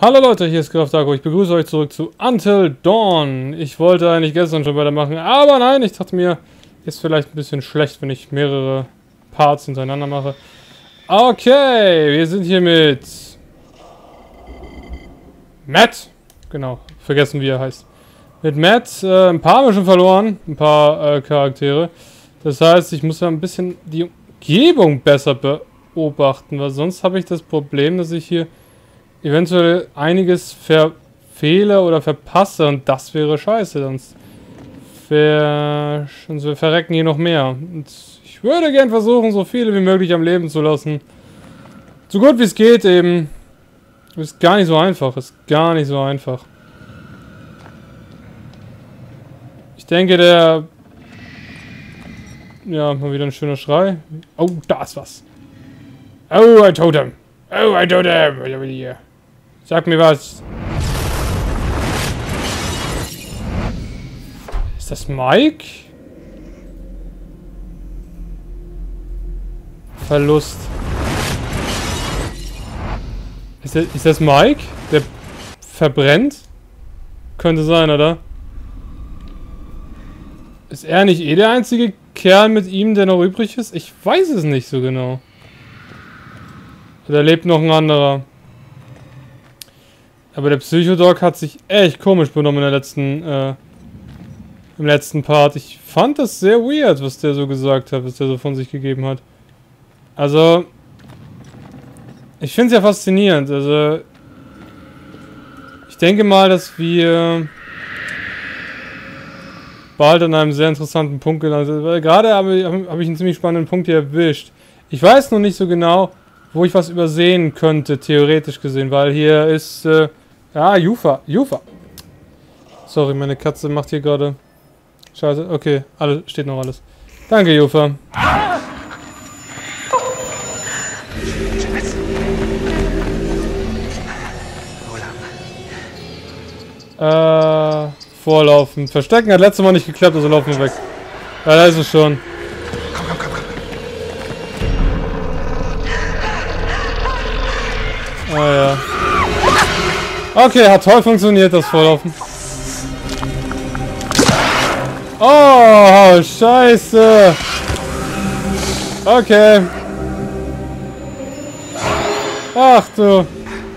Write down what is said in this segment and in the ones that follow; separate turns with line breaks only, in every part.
Hallo Leute, hier ist Graf Darko. Ich begrüße euch zurück zu Until Dawn. Ich wollte eigentlich gestern schon weitermachen, aber nein, ich dachte mir, ist vielleicht ein bisschen schlecht, wenn ich mehrere Parts hintereinander mache. Okay, wir sind hier mit Matt. Genau, vergessen wie er heißt. Mit Matt, äh, ein paar haben wir schon verloren, ein paar äh, Charaktere. Das heißt, ich muss ja ein bisschen die Umgebung besser beobachten, weil sonst habe ich das Problem, dass ich hier eventuell einiges verfehle oder verpasse und das wäre scheiße, sonst, ver sonst wir verrecken hier noch mehr. Und ich würde gern versuchen, so viele wie möglich am Leben zu lassen. So gut wie es geht eben. Ist gar nicht so einfach, ist gar nicht so einfach. Ich denke, der... Ja, mal wieder ein schöner Schrei. Oh, da ist was. Oh, ein Totem. Oh, ein Totem. Was haben wir hier? Sag mir was. Ist das Mike? Verlust. Ist das, ist das Mike? Der verbrennt? Könnte sein, oder? Ist er nicht eh der einzige Kerl mit ihm, der noch übrig ist? Ich weiß es nicht so genau. Oder lebt noch ein anderer? Aber der Psychodog hat sich echt komisch benommen in der letzten, äh, im letzten Part. Ich fand das sehr weird, was der so gesagt hat, was der so von sich gegeben hat. Also, ich finde es ja faszinierend. Also, ich denke mal, dass wir bald an einem sehr interessanten Punkt gelandet sind. Gerade habe hab ich einen ziemlich spannenden Punkt hier erwischt. Ich weiß noch nicht so genau, wo ich was übersehen könnte, theoretisch gesehen, weil hier ist, äh, ja, Jufa. Jufa. Sorry, meine Katze macht hier gerade... Scheiße. Okay, alles, steht noch alles. Danke, Jufa. Äh, vorlaufen. Verstecken hat letztes Mal nicht geklappt, also laufen wir weg. Ja, da ist es schon. Komm, komm, komm, komm. Ah ja. Okay, hat toll funktioniert, das Vorlaufen. Oh, scheiße. Okay. Ach du,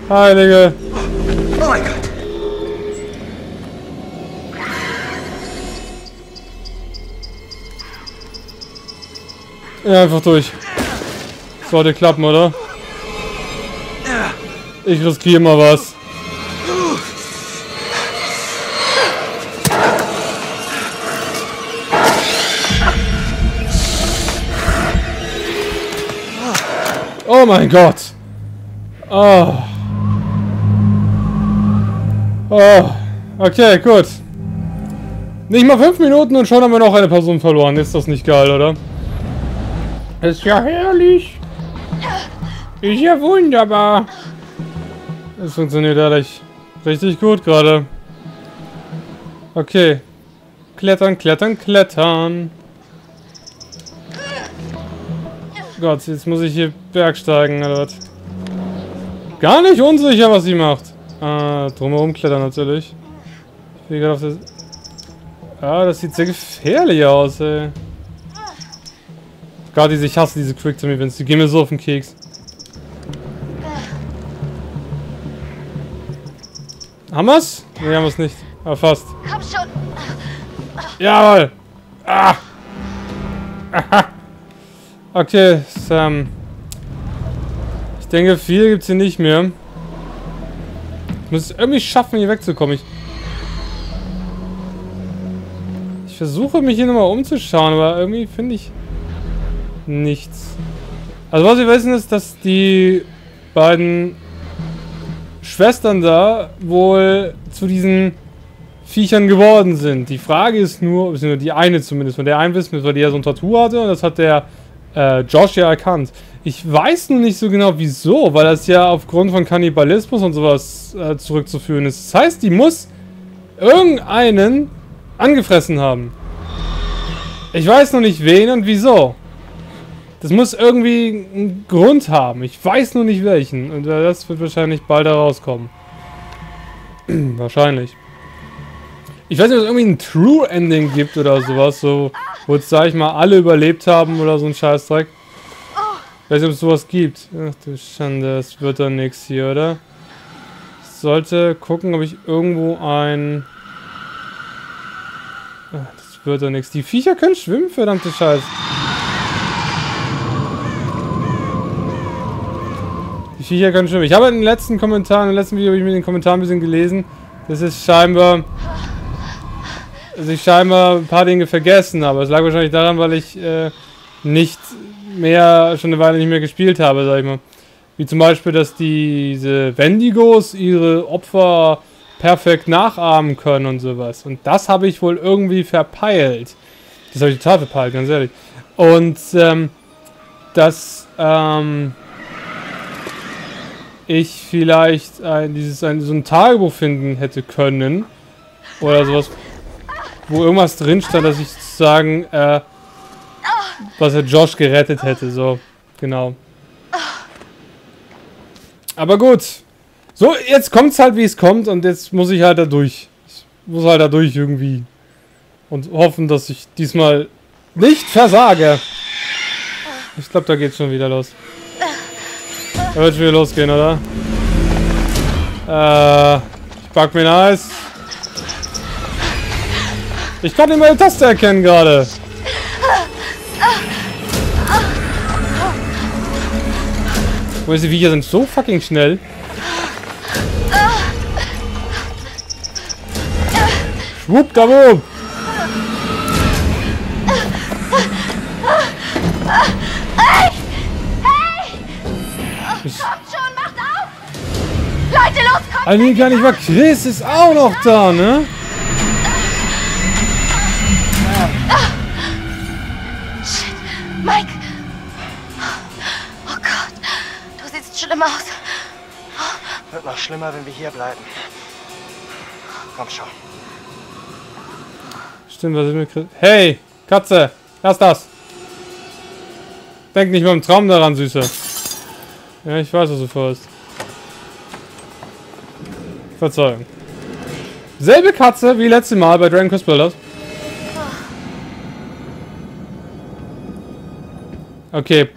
Heilige. Oh mein Gott. Ja, einfach durch. Sollte klappen, oder? Ich riskiere mal was. Oh mein Gott. Oh. Oh. Okay, gut. Nicht mal fünf Minuten und schon haben wir noch eine Person verloren. Ist das nicht geil, oder? Ist ja herrlich. Ist ja wunderbar. Es funktioniert ehrlich richtig gut gerade. Okay. Klettern, klettern, klettern. Gott, jetzt muss ich hier bergsteigen, oder was? Gar nicht unsicher, was sie macht. Ah, drumherum klettern natürlich. Ich bin gerade auf das... Ah, das sieht sehr gefährlich aus, ey. Gott, diese, ich hasse diese Quick-Time-Events. Die gehen mir so auf den Keks. Haben wir's? Ne, haben wir's nicht. Aber fast. Komm schon. Jawohl. Ah. Aha. Okay, Sam. Ich denke, viel gibt's hier nicht mehr. Ich muss es irgendwie schaffen, hier wegzukommen. Ich, ich versuche mich hier nochmal umzuschauen, aber irgendwie finde ich nichts. Also was wir wissen ist, dass die beiden Schwestern da wohl zu diesen Viechern geworden sind. Die Frage ist nur, nur die eine zumindest, von der einen wissen weil die ja so ein Tattoo hatte und das hat der äh, Josh ja erkannt. Ich weiß nur nicht so genau wieso, weil das ja aufgrund von Kannibalismus und sowas äh, zurückzuführen ist. Das heißt, die muss irgendeinen angefressen haben. Ich weiß noch nicht wen und wieso. Das muss irgendwie einen Grund haben. Ich weiß nur nicht welchen. Und das wird wahrscheinlich bald herauskommen. Wahrscheinlich. Ich weiß nicht, ob es irgendwie ein True Ending gibt oder sowas, so, wo jetzt, sag ich mal, alle überlebt haben oder so ein Scheißdreck. Ich weiß nicht, ob es sowas gibt. Ach du Schande, es wird doch nichts hier, oder? Ich sollte gucken, ob ich irgendwo ein... Ach, das wird doch nichts. Die Viecher können schwimmen, verdammte Scheiße. Die Viecher können schwimmen. Ich habe in den letzten Kommentaren, im letzten Video habe ich mir den Kommentaren ein bisschen gelesen. Das ist scheinbar dass ich scheinbar ein paar Dinge vergessen habe. Es lag wahrscheinlich daran, weil ich äh, nicht mehr, schon eine Weile nicht mehr gespielt habe, sag ich mal. Wie zum Beispiel, dass diese Wendigos ihre Opfer perfekt nachahmen können und sowas. Und das habe ich wohl irgendwie verpeilt. Das habe ich total verpeilt, ganz ehrlich. Und, ähm, dass, ähm, ich vielleicht ein, dieses, ein, so ein Tagebuch finden hätte können. Oder sowas wo irgendwas drin stand, dass ich sozusagen, äh, was er Josh gerettet hätte, so, genau. Aber gut. So, jetzt kommt's halt, wie es kommt und jetzt muss ich halt da durch. Ich muss halt da durch irgendwie. Und hoffen, dass ich diesmal nicht versage. Ich glaube, da geht's schon wieder los. Da wird schon wieder losgehen, oder? Äh, ich back mir ein Eis. Ich kann nicht meine Taste erkennen gerade. Wo ist die Viecher sind so fucking schnell. Schwupp, da wo. Ich kommt schon, macht auf! Leute, los, kommt! Alter, gar nicht mal Chris ist auch noch da, ne?
Schlimm aus. Wird noch schlimmer, wenn wir hier bleiben. Komm schon.
Stimmt, was ist mit Hey, Katze, lass das. Denk nicht mal im Traum daran, Süße. Ja, ich weiß, was du vorhast. Verzeihung. Selbe Katze wie letztes Mal bei Dragon Quest Builders. Okay,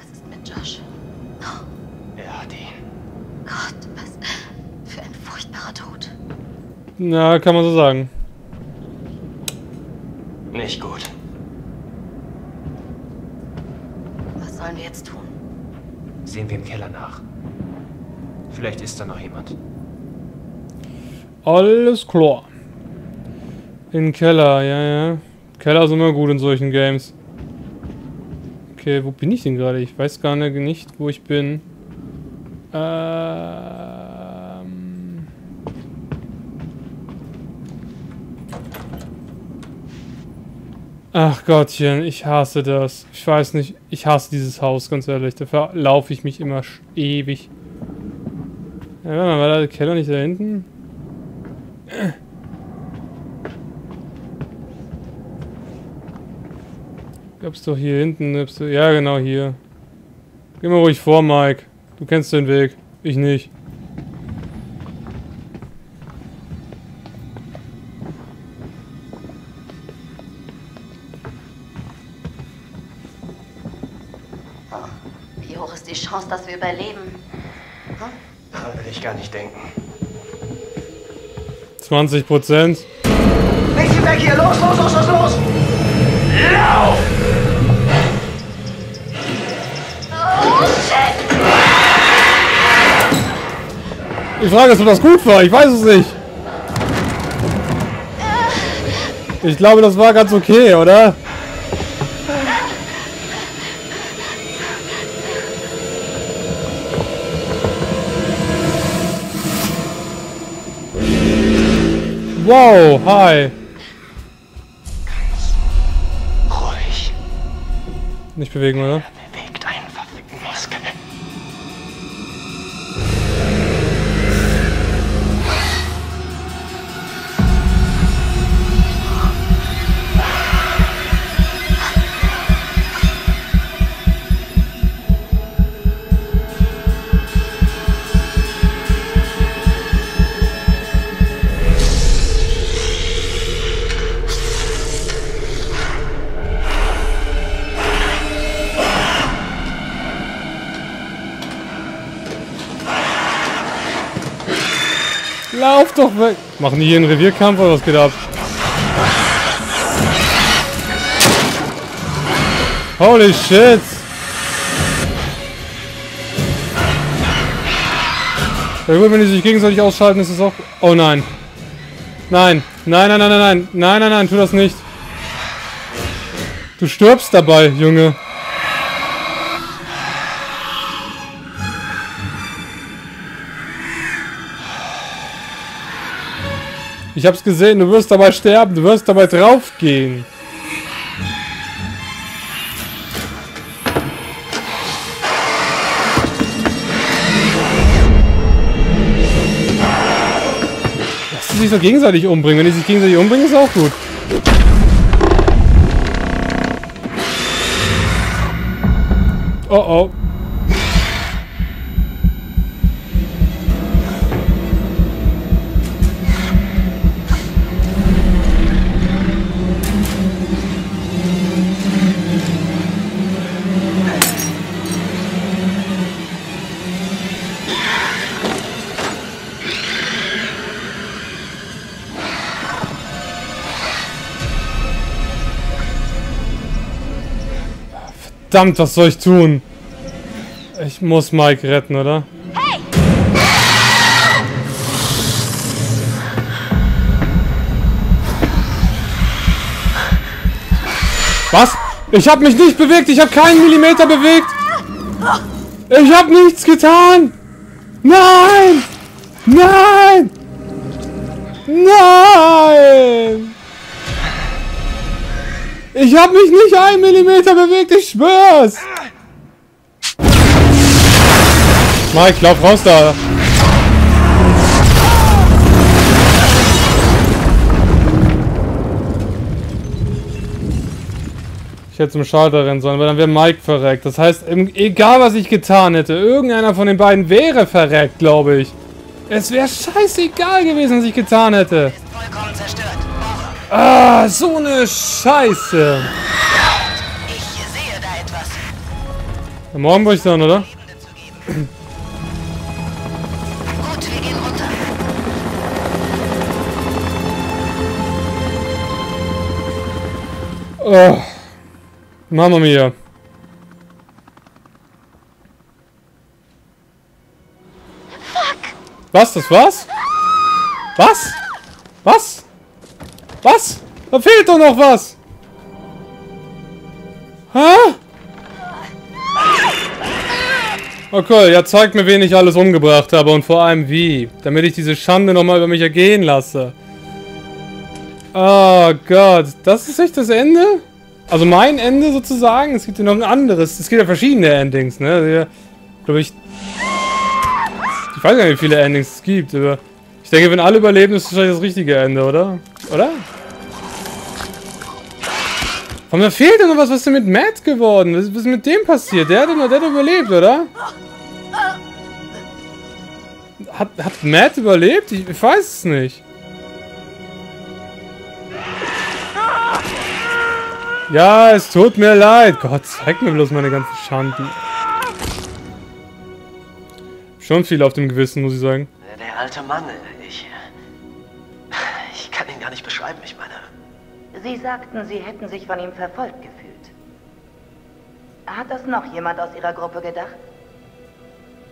Ja, kann man so sagen.
Nicht gut.
Was sollen wir jetzt tun?
Sehen wir im Keller nach. Vielleicht ist da noch jemand.
Alles klar. In Keller, ja, ja. Keller sind immer gut in solchen Games. Okay, wo bin ich denn gerade? Ich weiß gar nicht, wo ich bin. Äh... Ach Gottchen, ich hasse das. Ich weiß nicht, ich hasse dieses Haus, ganz ehrlich. Dafür laufe ich mich immer ewig. Ja, war der Keller nicht da hinten? Gab's doch hier hinten, gab's doch, ja genau hier. Geh mal ruhig vor, Mike. Du kennst den Weg. Ich nicht.
Überleben.
Hm? Daran will ich gar nicht denken.
20 Prozent.
Nicht weg hier! Los, los, los, los, los! Lauf!
Oh, shit!
Frage, ob das gut war. Ich weiß es nicht. Ich glaube, das war ganz okay, oder? Wow, hi.
Ganz ruhig.
Nicht bewegen, oder? Lauf doch weg! Machen die hier einen Revierkampf oder was geht ab? Holy shit! Ja gut, wenn die sich gegenseitig ausschalten, ist es auch... Oh nein. Nein. Nein, nein, nein, nein, nein. Nein, nein, nein, tu das nicht. Du stirbst dabei, Junge. Ich hab's gesehen, du wirst dabei sterben, du wirst dabei draufgehen. Lass sie sich so gegenseitig umbringen. Wenn die sich gegenseitig umbringen, ist auch gut. Oh oh. Verdammt, was soll ich tun? Ich muss Mike retten, oder? Hey! Was? Ich habe mich nicht bewegt. Ich habe keinen Millimeter bewegt. Ich habe nichts getan. Nein! Nein! Nein! Ich habe mich nicht einen Millimeter bewegt, ich schwör's! Mike, lauf raus da! Ich hätte zum Schalter rennen sollen, weil dann wäre Mike verreckt. Das heißt, egal was ich getan hätte, irgendeiner von den beiden wäre verreckt, glaube ich. Es wäre scheißegal gewesen, was ich getan hätte. Ist. Ah, so eine Scheiße. Ich sehe da etwas. Ja, morgen wollte ich dann, oder? Gut, wir gehen runter. Oh. Mama mia. Fuck. Was, das war's? Was? Was? Was? Da fehlt doch noch was. Hä? Okay, ja zeigt mir, wen ich alles umgebracht habe und vor allem wie. Damit ich diese Schande nochmal über mich ergehen lasse. Oh Gott, das ist echt das Ende? Also mein Ende sozusagen? Es gibt ja noch ein anderes. Es gibt ja verschiedene Endings, ne? Also glaube ich... Ich weiß gar nicht, wie viele Endings es gibt, aber... Ich denke, wenn alle überleben, ist das wahrscheinlich das richtige Ende, oder? Oder? Aber da fehlt noch was. Was ist denn mit Matt geworden? Was, was ist mit dem passiert? Der hat, der hat überlebt, oder? Hat, hat Matt überlebt? Ich, ich weiß es nicht. Ja, es tut mir leid. Gott, zeig mir bloß meine ganzen Schanden. Schon viel auf dem Gewissen, muss ich sagen.
Der alte Mann, kann ihn gar nicht beschreiben, ich meine.
Sie sagten, Sie hätten sich von ihm verfolgt gefühlt. Hat das noch jemand aus Ihrer Gruppe gedacht?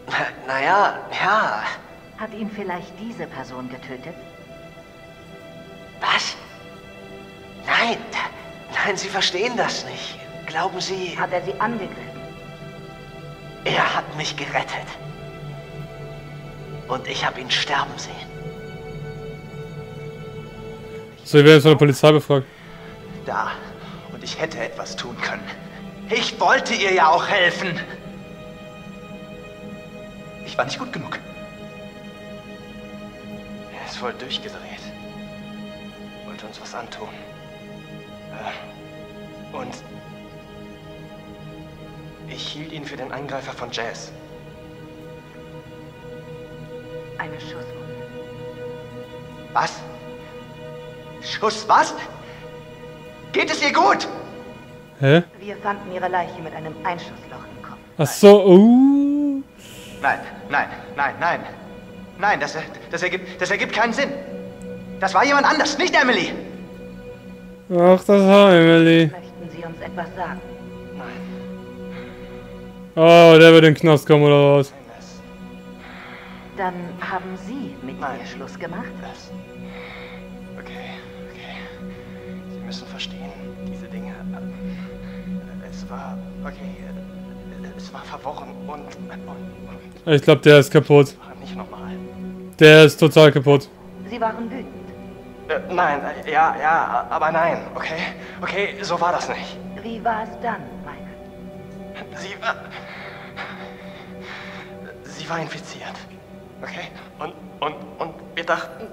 Naja, ja.
Hat ihn vielleicht diese Person getötet?
Was? Nein, nein, Sie verstehen das nicht. Glauben Sie...
Hat er Sie angegriffen?
Er hat mich gerettet. Und ich habe ihn sterben sehen.
So, wir werden jetzt von der Polizei befragt.
Da. Und ich hätte etwas tun können. Ich wollte ihr ja auch helfen. Ich war nicht gut genug. Er ist voll durchgedreht. Wollte uns was antun. Äh, und ich hielt ihn für den Angreifer von Jazz.
Eine Schusswunde.
Was? Schuss, was? Geht es ihr gut?
Hä?
Wir fanden ihre Leiche mit einem Einschussloch im Kopf.
Ach so, uh.
Nein, nein, nein, nein. Nein, das, das, ergibt, das ergibt keinen Sinn. Das war jemand anders, nicht Emily.
Ach, das war Emily.
Möchten Sie uns etwas sagen?
Nein.
Oh, der wird in den Knast kommen oder was?
Dann haben Sie mit
Nein.
ihr Schluss gemacht?
das. Okay, okay. Sie müssen verstehen, war. Okay. äh, Es war verworren und. und, und
Ich glaube, der ist kaputt.
nicht normal.
Der ist total kaputt.
Sie waren wütend.
Äh, nein, äh, ja, ja, aber nein, okay? Okay, so war das nicht.
Wie war es dann, Michael?
Sie war. Sie war infiziert. Okay? Und, und, und wir dachten.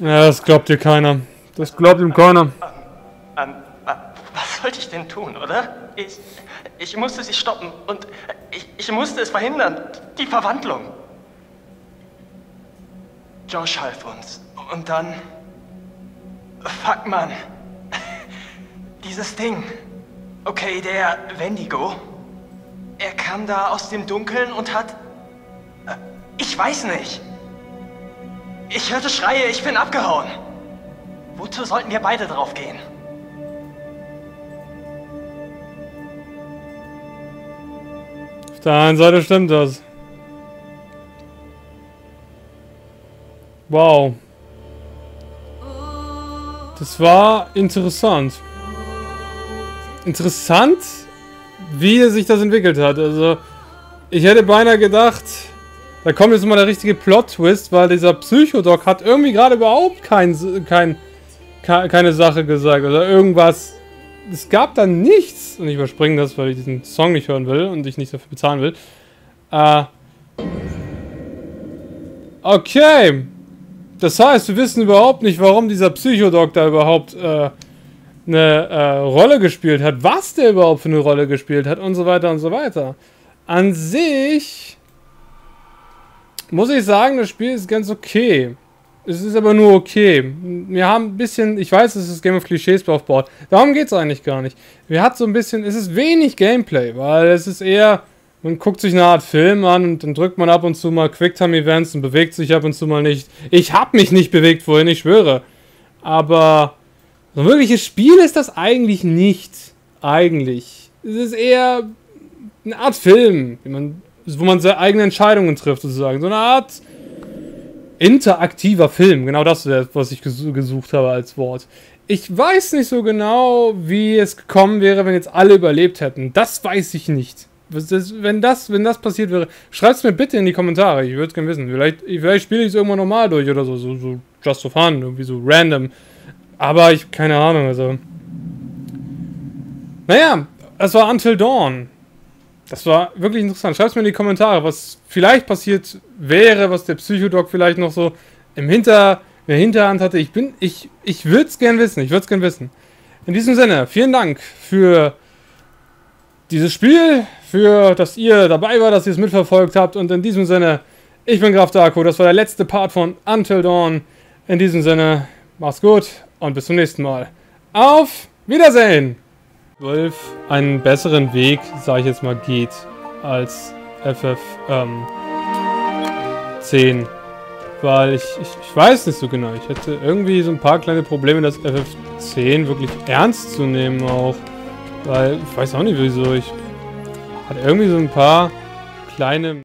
Ja, das glaubt dir keiner. Das glaubt ihm keiner.
ähm, äh, was sollte ich denn tun, oder? Ich, ich musste sie stoppen und ich, ich musste es verhindern. Die Verwandlung. Josh half uns. Und dann. Fuck, Mann. Dieses Ding. Okay, der Wendigo. Er kam da aus dem Dunkeln und hat. Äh, Ich weiß nicht. Ich hörte Schreie, ich bin abgehauen. Wozu sollten wir beide drauf
Auf der einen Seite stimmt das. Wow. Das war interessant. Interessant, wie sich das entwickelt hat. Also, ich hätte beinahe gedacht, da kommt jetzt mal der richtige Plot-Twist, weil dieser Psychodoc hat irgendwie gerade überhaupt kein, kein, ke- keine Sache gesagt oder irgendwas. Es gab da nichts. Und ich überspringe das, weil ich diesen Song nicht hören will und ich nicht dafür bezahlen will. Äh. Okay. Das heißt, wir wissen überhaupt nicht, warum dieser Psychodoc da überhaupt äh, eine äh, Rolle gespielt hat, was der überhaupt für eine Rolle gespielt hat und so weiter und so weiter. An sich muss ich sagen, das Spiel ist ganz okay. Es ist aber nur okay. Wir haben ein bisschen, ich weiß, es ist Game of Klischees aufgebaut. Darum geht es eigentlich gar nicht. Wir hat so ein bisschen, es ist wenig Gameplay, weil es ist eher, man guckt sich eine Art Film an und dann drückt man ab und zu mal Quicktime-Events und bewegt sich ab und zu mal nicht. Ich habe mich nicht bewegt vorhin, ich schwöre. Aber so ein wirkliches Spiel ist das eigentlich nicht. Eigentlich. Es ist eher eine Art Film, man, wo man seine eigenen Entscheidungen trifft, sozusagen. So eine Art interaktiver Film. Genau das ist, was ich gesu- gesucht habe als Wort. Ich weiß nicht so genau, wie es gekommen wäre, wenn jetzt alle überlebt hätten. Das weiß ich nicht. Das, wenn, das, wenn das passiert wäre, schreibt es mir bitte in die Kommentare. Ich würde es gerne wissen. Vielleicht, vielleicht spiele ich es irgendwann normal durch oder so, so, so just for fun, irgendwie so random. Aber ich, keine Ahnung, also. Naja, es war Until Dawn. Das war wirklich interessant. Schreibt mir in die Kommentare, was vielleicht passiert wäre, was der Psychodoc vielleicht noch so im Hinter, in der Hinterhand hatte. Ich bin, ich, ich würde es gern wissen. Ich würde es gern wissen. In diesem Sinne, vielen Dank für dieses Spiel, für dass ihr dabei war, dass ihr es mitverfolgt habt. Und in diesem Sinne, ich bin Graf Darko. Das war der letzte Part von Until Dawn. In diesem Sinne, macht's gut und bis zum nächsten Mal. Auf Wiedersehen! 12 einen besseren Weg, sage ich jetzt mal, geht als FF ähm, 10. Weil ich, ich, ich weiß nicht so genau. Ich hätte irgendwie so ein paar kleine Probleme, das FF 10 wirklich ernst zu nehmen auch. Weil ich weiß auch nicht wieso. Ich hatte irgendwie so ein paar kleine